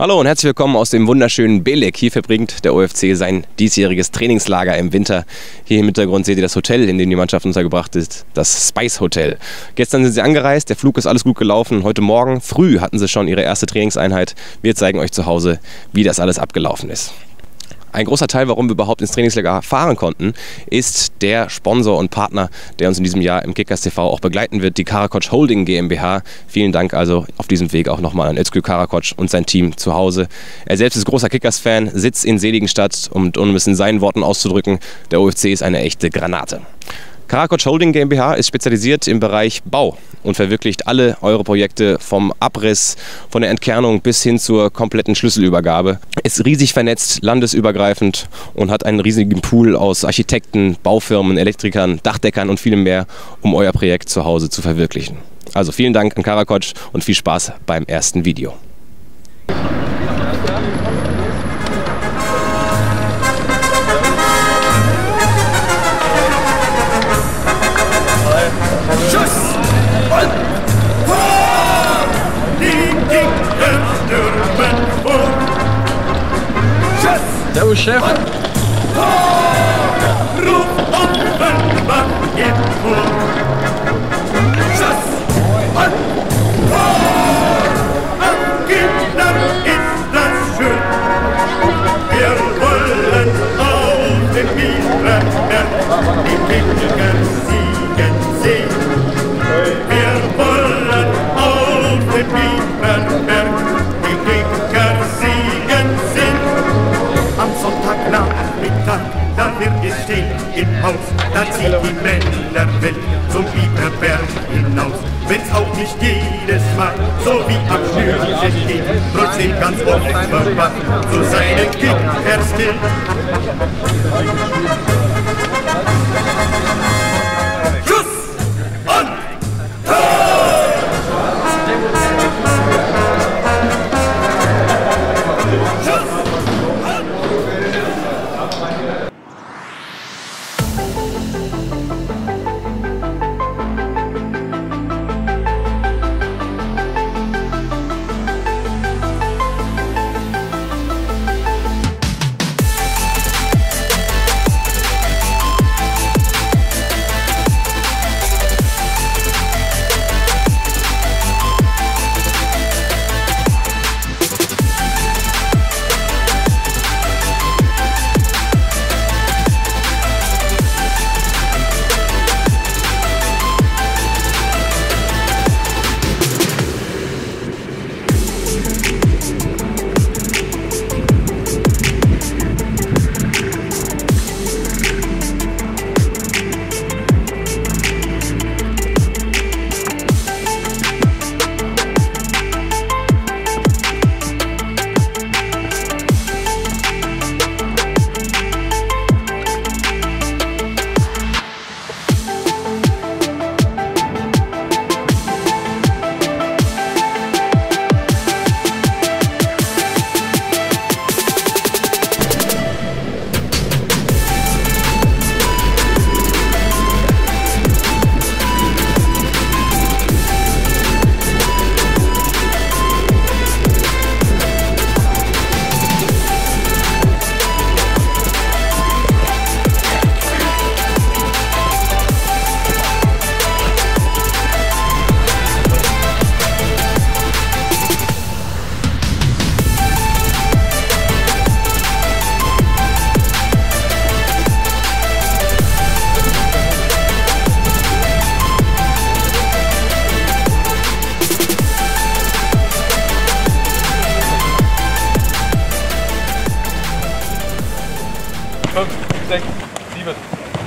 Hallo und herzlich willkommen aus dem wunderschönen Belek. Hier verbringt der OFC sein diesjähriges Trainingslager im Winter. Hier im Hintergrund seht ihr das Hotel, in dem die Mannschaft untergebracht ist, das Spice Hotel. Gestern sind sie angereist, der Flug ist alles gut gelaufen. Heute Morgen früh hatten sie schon ihre erste Trainingseinheit. Wir zeigen euch zu Hause, wie das alles abgelaufen ist. Ein großer Teil, warum wir überhaupt ins Trainingslager fahren konnten, ist der Sponsor und Partner, der uns in diesem Jahr im Kickers TV auch begleiten wird, die Karakoc Holding GmbH. Vielen Dank also auf diesem Weg auch nochmal an Özgür Karakoc und sein Team zu Hause. Er selbst ist großer Kickers-Fan, sitzt in Seligenstadt und um es in seinen Worten auszudrücken, der OFC ist eine echte Granate. Karakoc Holding GmbH ist spezialisiert im Bereich Bau und verwirklicht alle eure Projekte vom Abriss, von der Entkernung bis hin zur kompletten Schlüsselübergabe. Ist riesig vernetzt, landesübergreifend und hat einen riesigen Pool aus Architekten, Baufirmen, Elektrikern, Dachdeckern und vielem mehr, um euer Projekt zu Hause zu verwirklichen. Also vielen Dank an Karakoc und viel Spaß beim ersten Video. Ciao, chef. Hinaus. Wenn's auch nicht jedes Mal so wie am Schnürchen geht, trotzdem ganz offenbar zu seinen Kicker still. Schuss und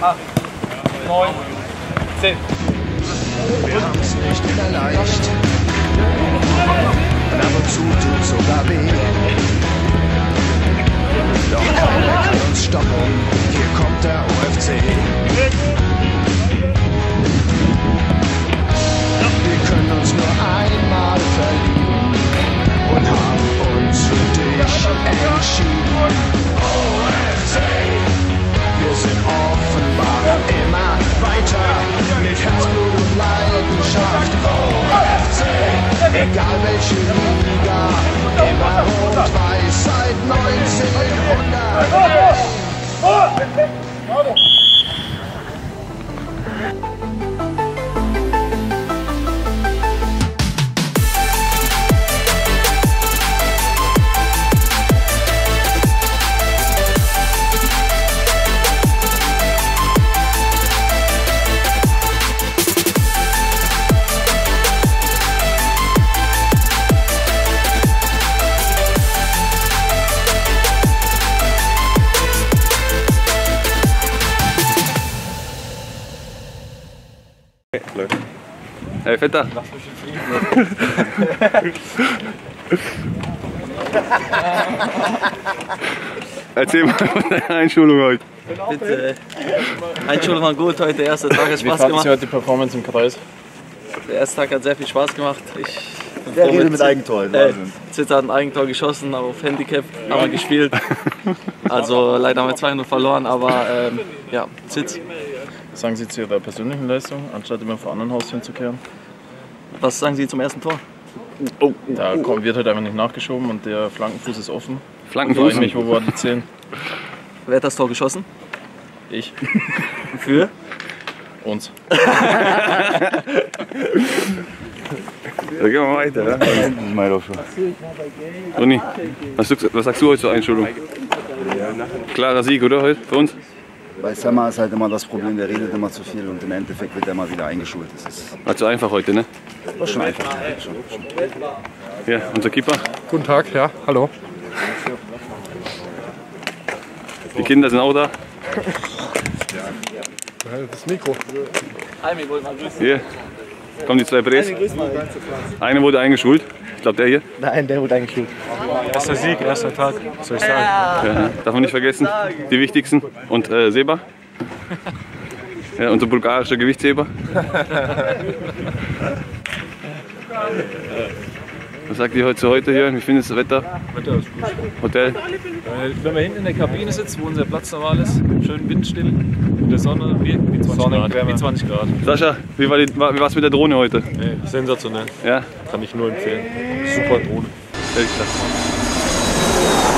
8, 9, 10. Wir haben's nicht immer leicht. Und ab und zu tut's sogar weh. Doch keiner kann uns stoppen. Hier kommt der OFC. Egal welche Liga, immer rot-weiß seit 1900. echt blöd. Hey Vetter! Lass mich in Frieden. Erzähl mal von deiner Einschulung heute. Bitte. Einschulung war gut heute, erster Tag hat Spaß gemacht. Wie fandest du heute die Performance im Kreis? Der erste Tag hat sehr viel Spaß gemacht. Ich der redet mit, mit Eigentor, äh, Wahnsinn. Zitter hat ein Eigentor geschossen, aber auf Handicap ja. haben wir gespielt. Also leider haben wir 200 verloren, aber ähm, ja, Zitz. Sagen Sie zu Ihrer persönlichen Leistung, anstatt immer vor anderen Haustüren zu kehren? Was sagen Sie zum ersten Tor? Da kommt, wird halt einfach nicht nachgeschoben und der Flankenfuß ist offen. Flankenfuß. Frag mich, wo waren die 10? Wer hat das Tor geschossen? Ich. Für? Uns. Da gehen wir weiter. Ja? Mal doch schon. Ronny, was, sagst- was sagst du heute zur Einschulung? Klarer Sieg, oder heute für uns? Bei Sammer ist halt immer das Problem, der redet immer zu viel und im Endeffekt wird er immer wieder eingeschult. Das ist War zu einfach heute, ne? war schon einfach. Schon, schon. Ja, unser Keeper. Guten Tag, ja, hallo. Die Kinder sind auch da. Das Mikro. Heimi, wollte mal grüßen. Hier kommen die zwei Bres. Einer wurde eingeschult. Ich glaube, der hier. Nein, der wurde eingeschult. Erster Sieg, erster Tag. Was soll ich sagen? Ja, darf man nicht vergessen. Die wichtigsten. Und äh, Seba. Ja, unser bulgarischer Gewichtsheber. Was sagt ihr heute zu heute hier? Wie findest du das Wetter? Wetter ist gut. Hotel? Äh, Wenn man hinten in der Kabine sitzt, wo unser Platz normal ist, schön windstill, in der Sonne, wie, wie 20 Grad. Wie 20 Grad. Sascha, wie war es mit der Drohne heute? Nee, sensationell. Ja? Kann ich nur empfehlen. Super Drohne. Öyle